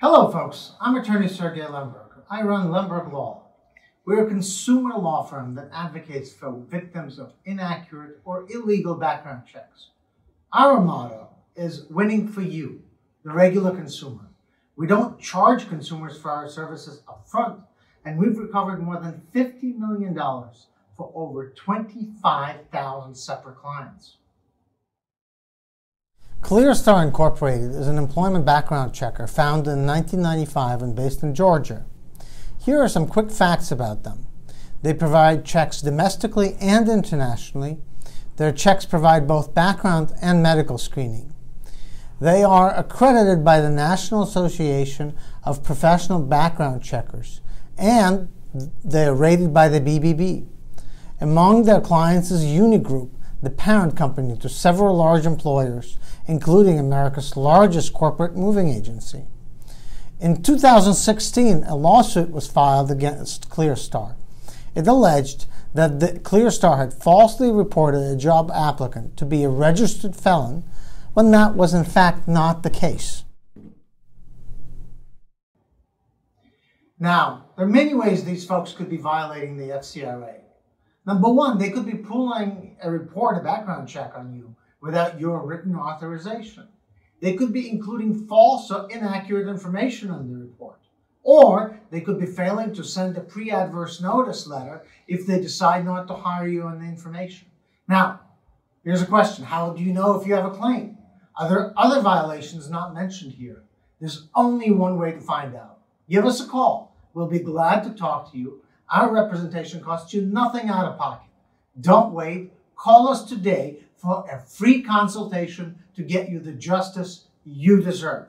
Hello, folks. I'm attorney Sergey Lemberg. I run Lemberg Law. We're a consumer law firm that advocates for victims of inaccurate or illegal background checks. Our motto is winning for you, the regular consumer. We don't charge consumers for our services upfront, and we've recovered more than $50 million for over 25,000 separate clients. ClearStar Incorporated is an employment background checker founded in 1995 and based in Georgia. Here are some quick facts about them. They provide checks domestically and internationally. Their checks provide both background and medical screening. They are accredited by the National Association of Professional Background Checkers and they are rated by the BBB. Among their clients is Unigroup, the parent company to several large employers, including America's largest corporate moving agency. In 2016, a lawsuit was filed against ClearStar. It alleged that ClearStar had falsely reported a job applicant to be a registered felon when that was in fact not the case. Now, there are many ways these folks could be violating the FCRA. Number one, they could be pulling a report, a background check on you without your written authorization. They could be including false or inaccurate information on the report. Or they could be failing to send a pre adverse notice letter if they decide not to hire you on the information. Now, here's a question How do you know if you have a claim? Are there other violations not mentioned here? There's only one way to find out. Give us a call. We'll be glad to talk to you. Our representation costs you nothing out of pocket. Don't wait. Call us today for a free consultation to get you the justice you deserve.